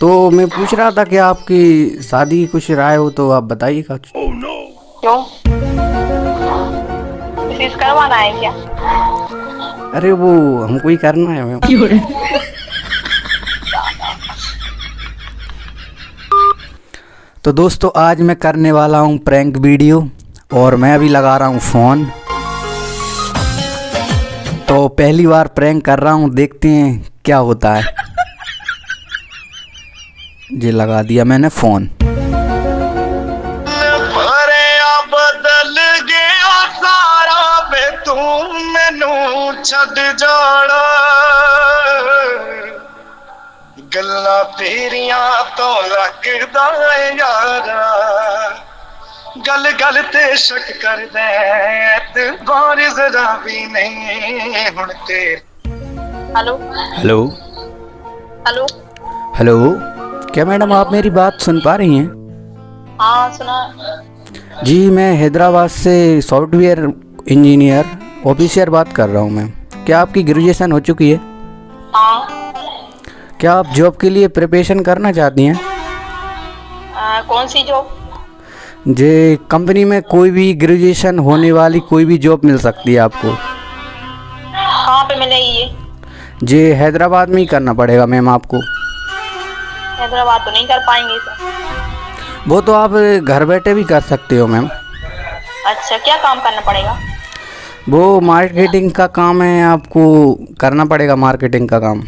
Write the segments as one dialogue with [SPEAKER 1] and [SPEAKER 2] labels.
[SPEAKER 1] तो मैं पूछ रहा था कि आपकी शादी की कुछ राय हो तो आप बताइएगा।
[SPEAKER 2] क्यों? चीज़ करवाना है क्या?
[SPEAKER 1] अरे वो हमको ही करना है मैम। तो दोस्तों आज मैं करने वाला हूँ प्रैंक वीडियो और मैं अभी लगा रहा हूँ फ़ोन। तो पहली बार प्रैंक कर रहा हूँ देखते हैं क्या होता है। जी लगा दिया मैंने फ़ोन
[SPEAKER 3] ਭਰਿਆ ਬਦਲ ਗਿਆ ਸਾਰਾ ਵੇ ਤੂੰ ਮੈਨੂੰ ਛੱਡ ਜਾਣਾ ਗੱਲਾਂ ਤੇਰੀਆਂ ਤੋਂ ਲੱਗਦਾ ਏ ਯਾਰਾ ਗੱਲ ਗੱਲ ਤੇ ਸ਼ੱਕ ਕਰਦਾ ਤੇ ਬਾਰ ਜ਼ਰਾ ਵੀ ਨਹੀਂ ਹੁਣ ਤੇ
[SPEAKER 2] हेलो
[SPEAKER 1] हेलो
[SPEAKER 2] हेलो
[SPEAKER 1] हेलो क्या मैडम आप मेरी बात सुन पा रही हैं?
[SPEAKER 2] हाँ सुना।
[SPEAKER 1] जी मैं हैदराबाद से सॉफ्टवेयर इंजीनियर ऑफिसर बात कर रहा हूँ मैम। क्या आपकी ग्रेजुएशन हो चुकी है?
[SPEAKER 2] हाँ।
[SPEAKER 1] क्या आप जॉब के लिए प्रिपरेशन करना चाहती हैं?
[SPEAKER 2] आ, कौन सी जॉब?
[SPEAKER 1] जे कंपनी में कोई भी ग्रेजुएशन होने वाली कोई भी जॉब मिल सकती है आपको?
[SPEAKER 2] कहाँ पे मिलेगी। ये
[SPEAKER 1] जे हैदराबाद में ही करना पड़ेगा मैम आपको।
[SPEAKER 2] हैदराबाद तो नहीं कर पाएँगे सर
[SPEAKER 1] वो तो आप घर बैठे भी कर सकते हो मैम।
[SPEAKER 2] अच्छा क्या काम करना पड़ेगा?
[SPEAKER 1] वो मार्केटिंग का काम है आपको करना पड़ेगा मार्केटिंग का काम।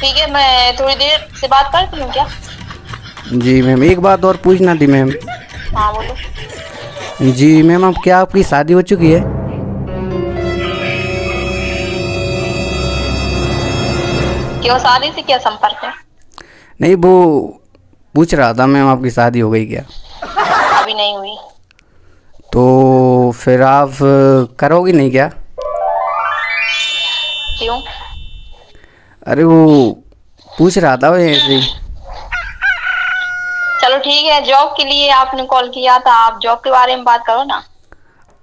[SPEAKER 2] ठीक है मैं थोड़ी देर से बात करती हूँ क्या?
[SPEAKER 1] जी मैम एक बात और पूछना थी मैम।
[SPEAKER 2] हाँ बोलो।
[SPEAKER 1] जी मैम अब क्या आपकी शादी हो चुकी है?
[SPEAKER 2] क्यों शादी से क्या संपर्क है?
[SPEAKER 1] नहीं वो पूछ रहा था मैम आपकी शादी हो गई क्या?
[SPEAKER 2] अभी नहीं हुई।
[SPEAKER 1] तो फिर आप करोगी नहीं क्या?
[SPEAKER 2] क्यों?
[SPEAKER 1] अरे वो पूछ रहा था ऐसे ही
[SPEAKER 2] चलो ठीक है जॉब के लिए आपने कॉल किया था आप जॉब के बारे में बात करो ना।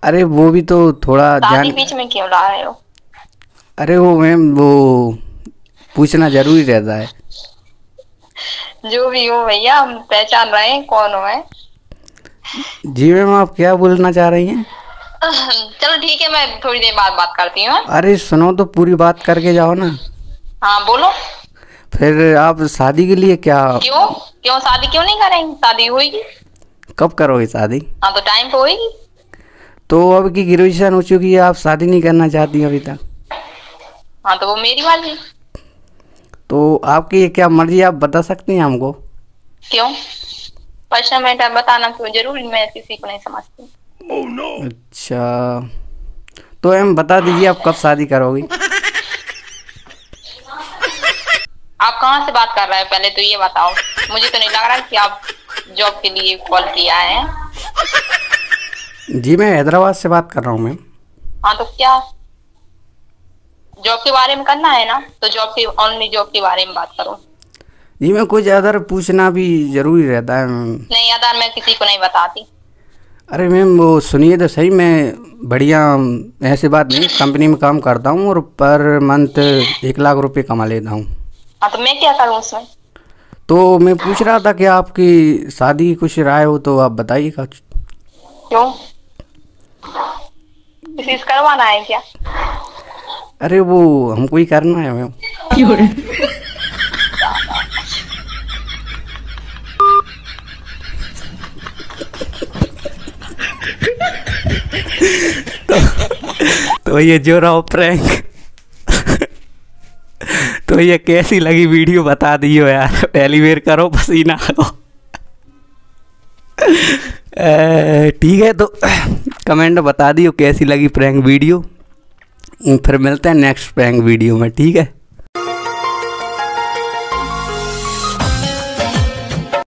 [SPEAKER 1] अरे वो भी तो थोड़ा जान
[SPEAKER 2] बीच में क्यों ला रहे हो?
[SPEAKER 1] अरे वो मैम वो पूछना ज़रूरी रहता है।
[SPEAKER 2] जो भी हो भैया हम पहचान रहे हैं कौन हो है
[SPEAKER 1] जी मैम आप क्या बोलना चाह रही हैं?
[SPEAKER 2] चलो ठीक है मैं थोड़ी देर बाद बात करती हूँ?
[SPEAKER 1] अरे सुनो तो पूरी बात करके जाओ ना।
[SPEAKER 2] हाँ बोलो।
[SPEAKER 1] फिर आप शादी के लिए क्या
[SPEAKER 2] क्यों? क्यों शादी क्यों नहीं करेंगे? शादी होगी
[SPEAKER 1] कब करोगे शादी?
[SPEAKER 2] हाँ तो टाइम पे होगी
[SPEAKER 1] तो अब की ग्रेजुएशन हो चुकी है आप शादी नहीं करना चाहती अभी तक।
[SPEAKER 2] हाँ तो वो मेरी मर्ज़ी
[SPEAKER 1] तो आपकी ये क्या मर्ज़ी आप बता सकती हैं हमको?
[SPEAKER 2] क्यों? पर्सनल मैटर बताना क्यों ज़रूरी? मैं किसी को नहीं समझती।
[SPEAKER 1] अच्छा। तो एम बता दीजिए आप कब शादी करोगी?
[SPEAKER 2] आप कहाँ से बात कर रहे हैं? पहले तो ये बताओ। मुझे तो नहीं लग रहा कि आप जॉब के लिए कॉल किया है।
[SPEAKER 1] जी मैं हैदराबाद से बात कर रहा हूँ मैम
[SPEAKER 2] हाँ तो क्या जॉब के बारे में करना है ना तो जॉब के ओनली जॉब के बारे में बात करो।
[SPEAKER 1] जी मैं कुछ अदर पूछना भी ज़रूरी रहता है।
[SPEAKER 2] नहीं आधार मैं किसी को नहीं बताती।
[SPEAKER 1] अरे मैम वो सुनिए तो सही मैं बढ़िया ऐसी बात नहीं कंपनी में काम करता हूँ और पर मंथ एक लाख रुपए कमा लेता हूँ।
[SPEAKER 2] हाँ तो मैं क्या करूँ उसमें?
[SPEAKER 1] तो मैं पूछ रहा था कि आपकी शादी की कुछ राय हो तो आप बताइएगा
[SPEAKER 2] क्यों? करवाना है क्या?
[SPEAKER 1] अरे वो हमको ही करना है मैम तो, तो ये जो रहा प्रैंक। तो ये कैसी लगी वीडियो बता दियो यार। पहली बार करो पसीना करो ठीक है तो कमेंट बता दियो कैसी लगी प्रैंक वीडियो। फिर मिलते हैं नेक्स्ट प्रैंक वीडियो में ठीक है?